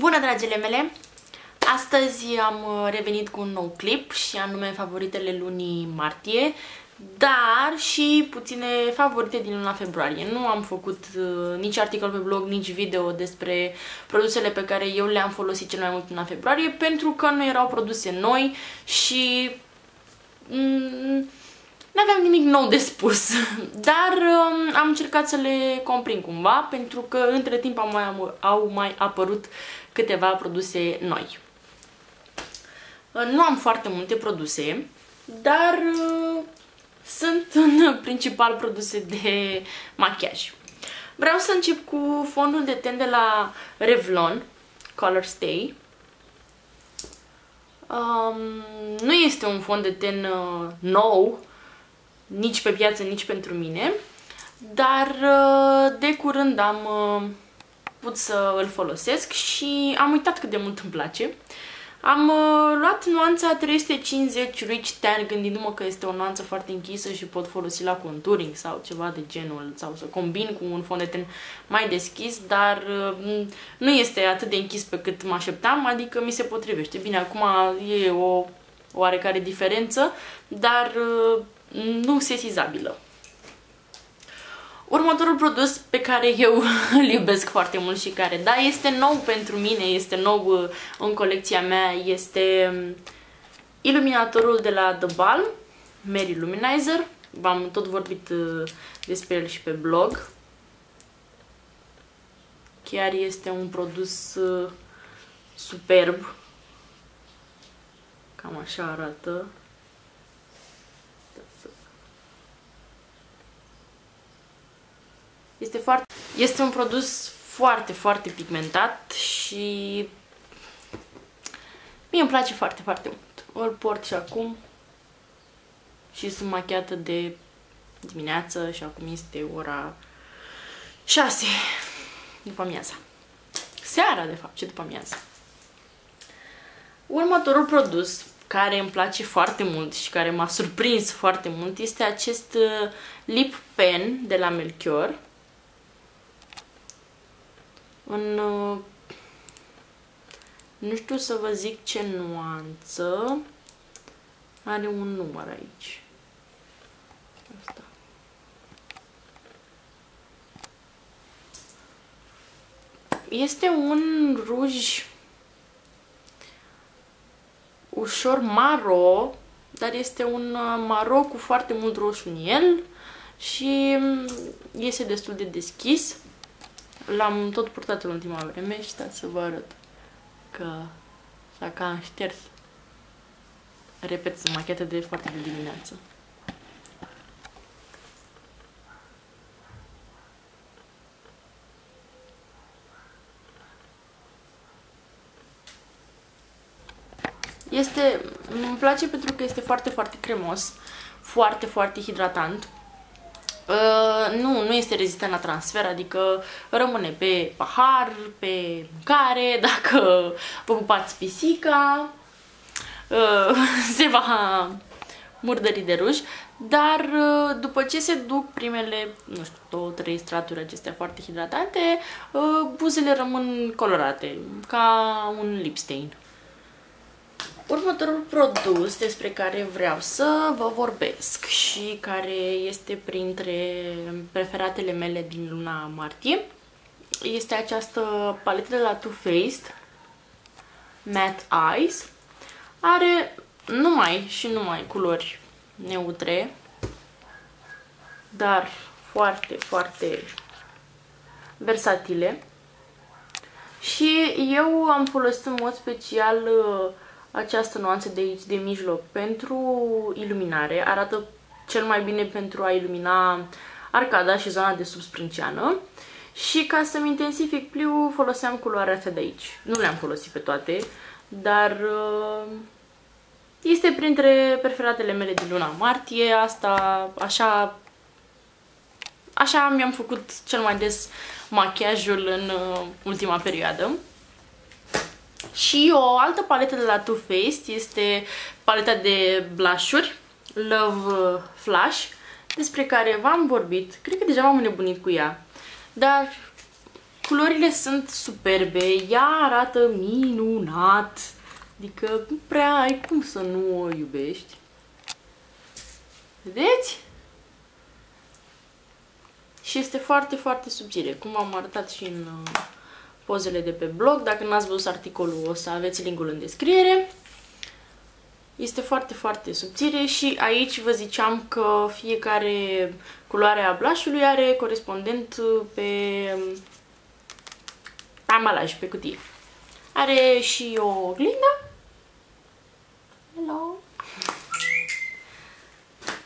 Bună, dragile mele! Astăzi am uh, revenit cu un nou clip și anume favoritele lunii martie, dar și puține favorite din luna februarie. Nu am făcut uh, nici articol pe blog, nici video despre produsele pe care eu le-am folosit cel mai mult în luna februarie, pentru că nu erau produse noi și... Mm, nu aveam nimic nou de spus, dar um, am încercat să le comprind cumva, pentru că între timp au mai, au mai apărut câteva produse noi. Uh, nu am foarte multe produse, dar uh, sunt în principal produse de machiaj. Vreau să încep cu fondul de ten de la Revlon, Color Stay. Um, nu este un fond de ten uh, nou, nici pe piață, nici pentru mine, dar uh, de curând am uh, put să îl folosesc și am uitat cât de mult îmi place. Am uh, luat nuanța 350 Rich Tan gândindu-mă că este o nuanță foarte închisă și pot folosi la contouring sau ceva de genul sau să combin cu un fond de ten mai deschis, dar uh, nu este atât de închis pe cât mă așteptam, adică mi se potrivește. Bine, acum e o oarecare diferență, dar uh, nu sesizabilă. Următorul produs pe care eu îl iubesc foarte mult și care, da, este nou pentru mine, este nou uh, în colecția mea, este um, iluminatorul de la The Balm, Mary Luminizer. V-am tot vorbit uh, despre el și pe blog. Chiar este un produs uh, superb. Cam așa arată. Este, foarte, este un produs foarte, foarte pigmentat și mie îmi place foarte, foarte mult. Îl port și acum și sunt machiată de dimineață și acum este ora 6 după amiaza. Seara, de fapt, ce după amiaza. Următorul produs care îmi place foarte mult și care m-a surprins foarte mult este acest uh, lip pen de la Melchior în... Uh, nu știu să vă zic ce nuanță. Are un număr aici. Asta. Este un ruj ușor maro, dar este un uh, maro cu foarte mult roșu în el și mm, este destul de deschis. L-am tot purtat în ultima vreme și stați să vă arăt că s-a cam șters. Repet, sunt machete de foarte de dimineață. Este, îmi place pentru că este foarte, foarte cremos, foarte, foarte hidratant Uh, nu, nu este rezistent la transfer, adică rămâne pe pahar, pe mâncare, dacă vă pupați pisica, uh, se va murdări de ruj, dar uh, după ce se duc primele, nu știu, două, trei straturi acestea foarte hidratante, uh, buzele rămân colorate, ca un lip stain. Următorul produs despre care vreau să vă vorbesc și care este printre preferatele mele din luna martie este această paletă de la Too Faced Matte Eyes. Are numai și numai culori neutre, dar foarte, foarte versatile. Și eu am folosit în mod special uh, această nuanță de aici, de mijloc, pentru iluminare. Arată cel mai bine pentru a ilumina arcada și zona de sub sprânceană. Și ca să-mi intensific pliul, foloseam culoarea asta de aici. Nu le-am folosit pe toate, dar uh, este printre preferatele mele din luna martie. Asta, așa, așa mi-am făcut cel mai des machiajul în uh, ultima perioadă. Și o altă paletă de la Too Faced este paleta de blush-uri Love Flash despre care v-am vorbit, cred că deja m-am înnebunit cu ea, dar Culorile sunt superbe, ea arată minunat. Adică nu prea ai cum să nu o iubești. Vedeți? Și este foarte, foarte subțire, cum am arătat și în uh, pozele de pe blog. Dacă n-ați văzut articolul, o să aveți linkul în descriere. Este foarte, foarte subțire și aici vă ziceam că fiecare culoare a blushului are corespondent pe um, ambalaj, pe cutie. Are și o oglindă. Hello!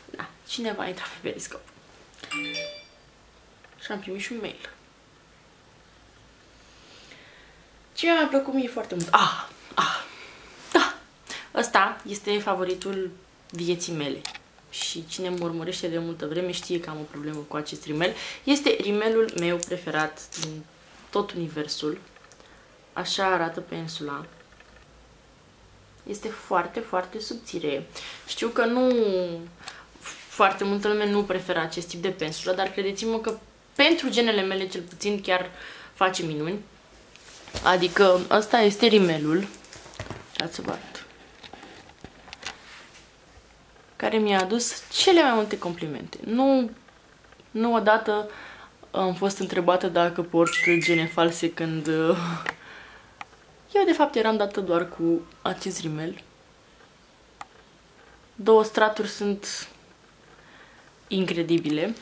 Da, cineva a intrat pe periscop. Și am primit și un mail. Ce mi-a plăcut mie foarte mult? Ah, ah, da! Ăsta este favoritul vieții mele. Și cine mă urmărește de multă vreme știe că am o problemă cu acest rimel. Este rimelul meu preferat din tot universul. Așa arată pensula. Este foarte, foarte subțire. Știu că nu foarte multă lume nu preferă acest tip de pensulă, dar credeți-mă că pentru genele mele cel puțin chiar face minuni. Adică ăsta este rimelul. Ați văd. Care mi-a adus cele mai multe complimente. Nu, nu odată am fost întrebată dacă port gene false când uh, eu de fapt eram dată doar cu acest rimel. Două straturi sunt incredibile.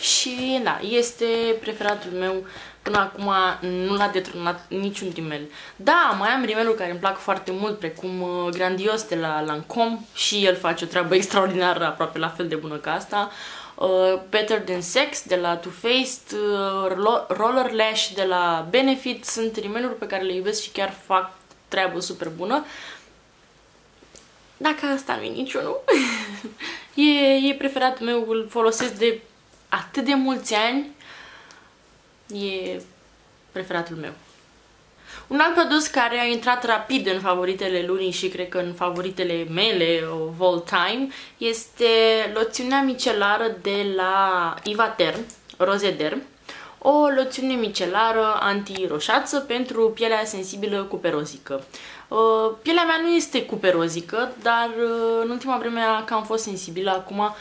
Și da, este preferatul meu până acum nu l-a detronat niciun rimel. Da, mai am rimeluri care îmi plac foarte mult, precum uh, Grandios de la Lancome și el face o treabă extraordinară, aproape la fel de bună ca asta. Uh, Better Than Sex de la Too Faced, uh, Roller Lash de la Benefit, sunt rimeluri pe care le iubesc și chiar fac treabă super bună. Dacă asta nu e niciunul, e, e preferatul meu, îl folosesc de atât de mulți ani, e preferatul meu. Un alt produs care a intrat rapid în favoritele lunii și cred că în favoritele mele of all time este loțiunea micelară de la Ivaterm, Rosederm. O loțiune micelară anti-roșață pentru pielea sensibilă cuperozică. Uh, pielea mea nu este cuperozică, dar uh, în ultima vreme a cam fost sensibilă. Acum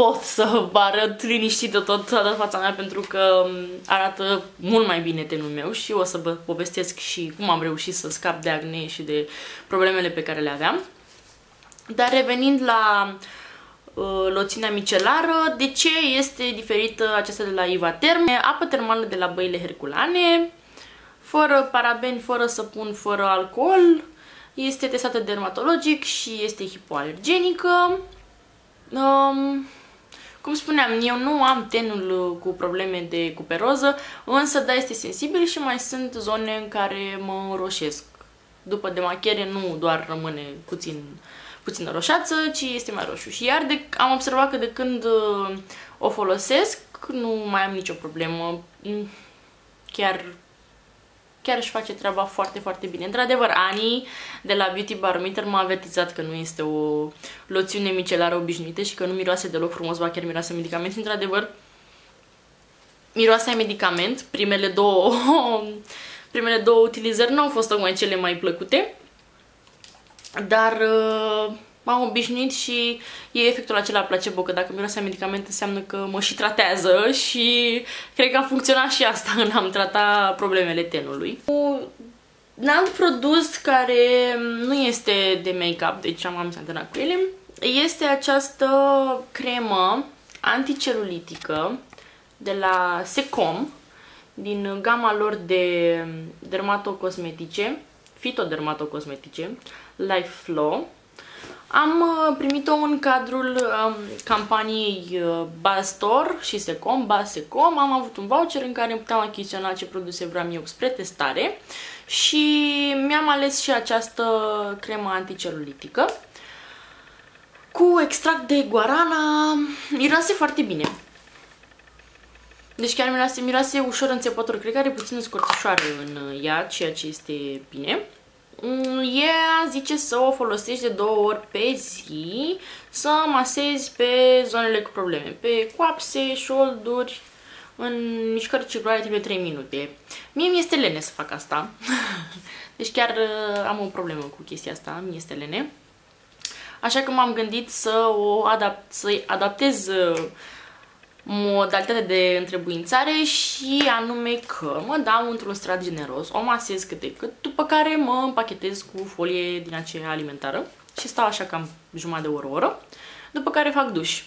pot să vă arăt liniștită tot toată fața mea pentru că um, arată mult mai bine tenul meu și o să vă povestesc și cum am reușit să scap de acne și de problemele pe care le aveam. Dar revenind la uh, loțiunea micelară, de ce este diferită aceasta de la Iva Terme? Apă termală de la băile herculane, fără parabeni, fără săpun, fără alcool, este testată dermatologic și este hipoalergenică. Um, cum spuneam, eu nu am tenul cu probleme de cuperoză, însă da, este sensibil și mai sunt zone în care mă roșesc. După demachiere nu doar rămâne puțin, puțin roșață, ci este mai roșu. Și iar de, am observat că de când uh, o folosesc, nu mai am nicio problemă. Mm, chiar chiar își face treaba foarte, foarte bine. Într-adevăr, Ani de la Beauty Barometer m-a avertizat că nu este o loțiune micelară obișnuită și că nu miroase deloc frumos, ba chiar miroase medicament. Într-adevăr, miroase medicament. Primele două, primele două utilizări nu au fost tocmai cele mai plăcute, dar uh, m-am obișnuit și e efectul acela placebo, că dacă miroase medicament înseamnă că mă și tratează și cred că a funcționat și asta când am tratat problemele tenului. Un alt produs care nu este de make-up, deci am am antrenat cu ele, este această cremă anticelulitică de la Secom, din gama lor de dermatocosmetice, fitodermatocosmetice, Life Flow. Am uh, primit-o în cadrul um, campaniei uh, Bastor și Secom, Basecom. Am avut un voucher în care puteam achiziționa ce produse vreau eu spre testare și mi-am ales și această cremă anticelulitică cu extract de guarana. Miroase foarte bine. Deci chiar miroase, miroase ușor înțepător. Cred că are puțin scorțișoară în ea, ceea ce este bine. Mm, ea zice să o folosești de două ori pe zi, să masezi pe zonele cu probleme, pe coapse, șolduri, în mișcări circulare timp de 3 minute. Mie mi este lene să fac asta. deci chiar uh, am o problemă cu chestia asta, mi este lene. Așa că m-am gândit să o adapt, să adaptez uh, modalitatea de întrebuințare și anume că mă dau într-un strat generos, o masez cât de cât, după care mă împachetez cu folie din aceea alimentară și stau așa cam jumătate de oră, oră, după care fac duș.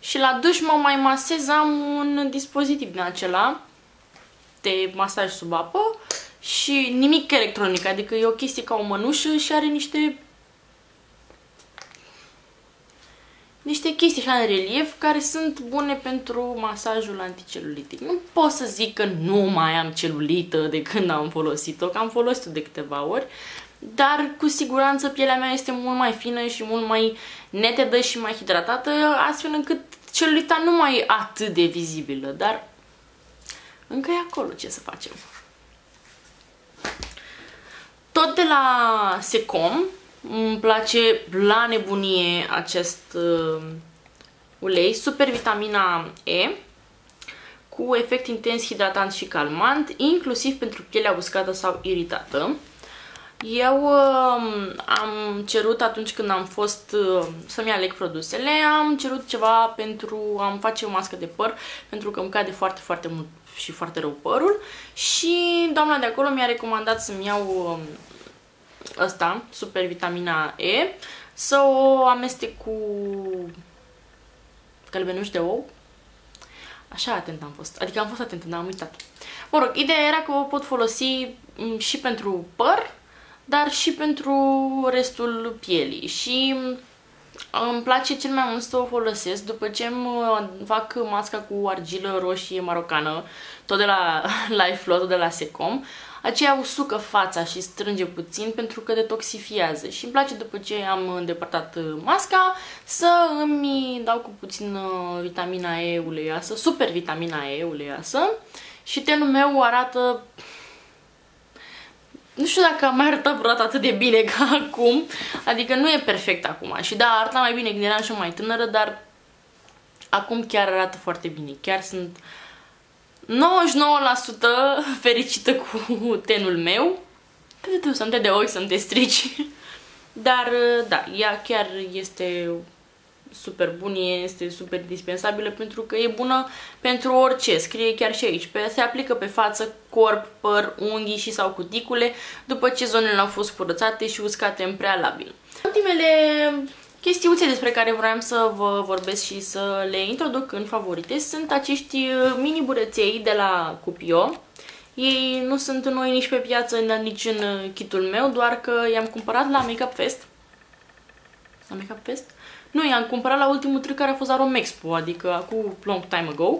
Și la duș mă mai masez, am un dispozitiv din acela de masaj sub apă și nimic electronic, adică e o chestie ca o mănușă și are niște niște chestii așa în relief care sunt bune pentru masajul anticelulitic. Nu pot să zic că nu mai am celulită de când am folosit-o, că am folosit-o de câteva ori, dar cu siguranță pielea mea este mult mai fină și mult mai netedă și mai hidratată, astfel încât celulita nu mai e atât de vizibilă, dar încă e acolo, ce să facem. Tot de la Secom îmi place la nebunie acest uh, ulei, super vitamina E, cu efect intens hidratant și calmant, inclusiv pentru pielea uscată sau iritată. Eu uh, am cerut atunci când am fost uh, să-mi aleg produsele, am cerut ceva pentru a-mi face o mască de păr, pentru că îmi cade foarte, foarte mult și foarte rău părul și doamna de acolo mi-a recomandat să-mi iau uh, ăsta, super vitamina E, să o amestec cu călbenuș de ou. Așa atent am fost. Adică am fost atentă, dar am uitat. Mă rog, ideea era că o pot folosi mm, și pentru păr, dar și pentru restul pielii. Și mm, îmi place cel mai mult să o folosesc după ce îmi fac masca cu argilă roșie marocană, tot de la Life Flow, tot de la Secom aceea usucă fața și strânge puțin pentru că detoxifiază. Și îmi place după ce am îndepărtat uh, masca să îmi dau cu puțin uh, vitamina E uleioasă, super vitamina E uleioasă și tenul meu arată nu știu dacă am mai arătat vreodată atât de bine ca acum, adică nu e perfect acum. Și da, arăta mai bine când eram și mai tânără, dar acum chiar arată foarte bine, chiar sunt 99% fericită cu tenul meu. Tu să te de ochi, să te strici. Dar, da, ea chiar este super bun, este super dispensabilă pentru că e bună pentru orice, scrie chiar și aici. Pe, se aplică pe față, corp, păr, unghii și sau cuticule după ce zonele au fost curățate și uscate în prealabil. Ultimele chestiuțe despre care vreau să vă vorbesc și să le introduc în favorite sunt acești uh, mini bureței de la Cupio. Ei nu sunt noi nici pe piață, nici în uh, kitul meu, doar că i-am cumpărat la Makeup Fest. La Makeup Fest? Nu, i-am cumpărat la ultimul trick care a fost la Romexpo, adică acum long time ago.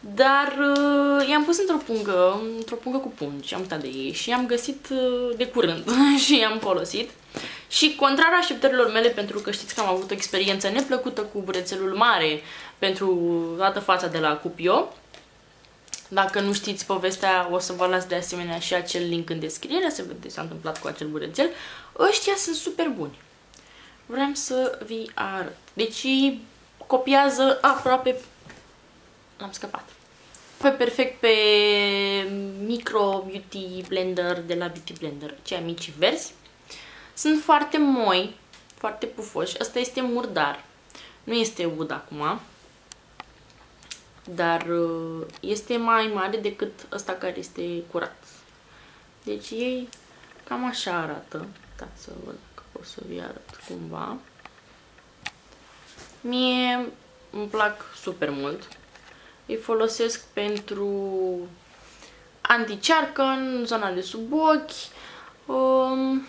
Dar uh, i-am pus într-o pungă, într-o pungă cu pungi, am uitat de ei și i-am găsit uh, de curând și i-am folosit. Și contrar așteptărilor mele, pentru că știți că am avut o experiență neplăcută cu burețelul mare pentru toată fața de la Cupio, dacă nu știți povestea, o să vă las de asemenea și acel link în descriere să vedeți ce s-a întâmplat cu acel burețel. Ăștia sunt super buni. Vreau să vi arăt. Deci copiază aproape... L-am scăpat. Pe perfect pe Micro Beauty Blender de la Beauty Blender, cei mici verzi. Sunt foarte moi, foarte pufoși. Asta este murdar. Nu este ud acum. Dar uh, este mai mare decât ăsta care este curat. Deci ei cam așa arată. Dați să văd dacă pot să vi arăt cumva. Mie îmi plac super mult. Îi folosesc pentru anticearcă în zona de sub ochi. Um,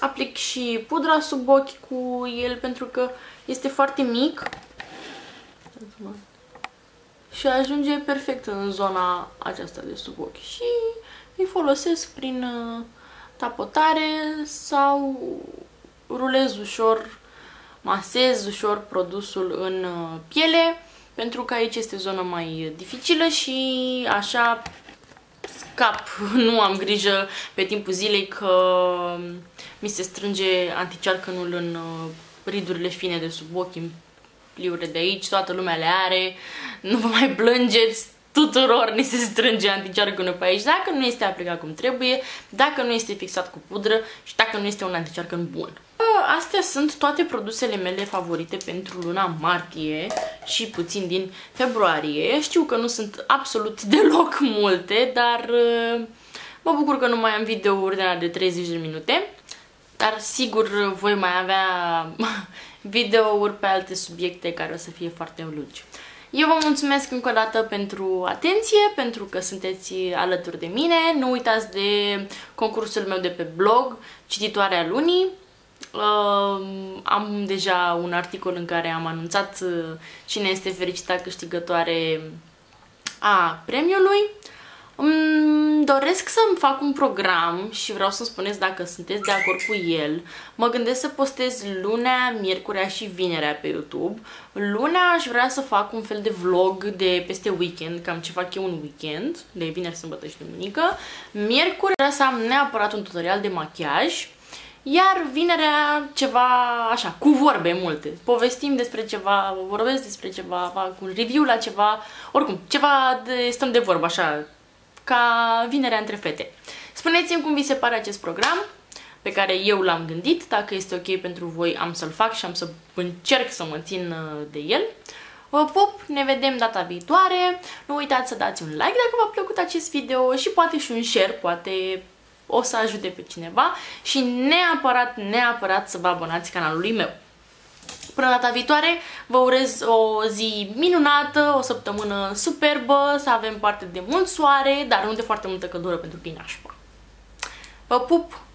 aplic și pudra sub ochi cu el pentru că este foarte mic și ajunge perfect în zona aceasta de sub ochi și îi folosesc prin uh, tapotare sau rulez ușor, masez ușor produsul în uh, piele pentru că aici este zona mai dificilă și așa scap, nu am grijă pe timpul zilei că mi se strânge anticearcănul în uh, ridurile fine de sub ochi, în pliurile de aici, toată lumea le are, nu vă mai plângeți, tuturor ni se strânge anticearcănul pe aici, dacă nu este aplicat cum trebuie, dacă nu este fixat cu pudră și dacă nu este un anticearcăn bun. Astea sunt toate produsele mele favorite pentru luna martie și puțin din februarie. Știu că nu sunt absolut deloc multe, dar uh, mă bucur că nu mai am videouri de la de 30 de minute. Dar sigur voi mai avea videouri pe alte subiecte care o să fie foarte lungi. Eu vă mulțumesc încă o dată pentru atenție, pentru că sunteți alături de mine. Nu uitați de concursul meu de pe blog, Cititoarea Lunii. Uh, am deja un articol în care am anunțat uh, cine este fericita câștigătoare a premiului. Îmi doresc să-mi fac un program și vreau să-mi spuneți dacă sunteți de acord cu el. Mă gândesc să postez lunea, miercurea și vinerea pe YouTube. Lunea aș vrea să fac un fel de vlog de peste weekend, cam ce fac eu un weekend, de vineri, sâmbătă și duminică. Miercuri vreau să am neapărat un tutorial de machiaj. Iar vinerea ceva așa, cu vorbe multe. Povestim despre ceva, vorbesc despre ceva, fac un review la ceva, oricum, ceva de, stăm de vorbă așa, ca vinerea între fete. Spuneți-mi cum vi se pare acest program pe care eu l-am gândit, dacă este ok pentru voi am să-l fac și am să încerc să mă țin uh, de el. Vă pup, ne vedem data viitoare, nu uitați să dați un like dacă v-a plăcut acest video și poate și un share, poate o să ajute pe cineva și neapărat, neapărat să vă abonați canalului meu. Până data viitoare, vă urez o zi minunată, o săptămână superbă, să avem parte de mult soare, dar nu de foarte multă căldură pentru că e nașpa. Vă pup!